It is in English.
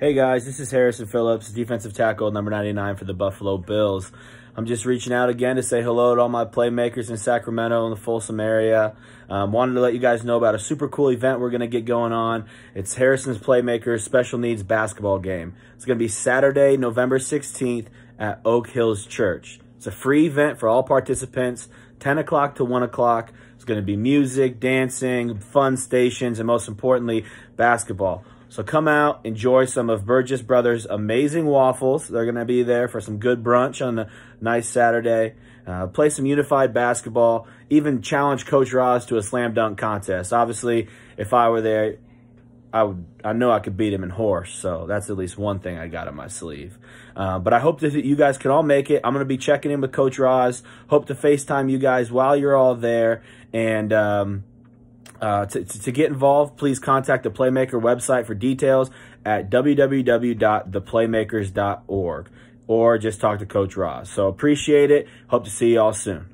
Hey guys, this is Harrison Phillips, defensive tackle number 99 for the Buffalo Bills. I'm just reaching out again to say hello to all my playmakers in Sacramento and the Folsom area. Um, wanted to let you guys know about a super cool event we're going to get going on. It's Harrison's Playmakers Special Needs Basketball Game. It's going to be Saturday, November 16th at Oak Hills Church. It's a free event for all participants, 10 o'clock to 1 o'clock. It's going to be music, dancing, fun stations, and most importantly, basketball. So come out, enjoy some of Burgess Brothers' amazing waffles. They're going to be there for some good brunch on a nice Saturday. Uh, play some unified basketball, even challenge Coach Roz to a slam dunk contest. Obviously, if I were there, I would I know I could beat him in horse, so that's at least one thing I got in my sleeve. Uh, but I hope that you guys can all make it. I'm going to be checking in with Coach Roz. Hope to FaceTime you guys while you're all there. And um, uh, to, to get involved, please contact the Playmaker website for details at www.theplaymakers.org or just talk to Coach Ross. So appreciate it. Hope to see you all soon.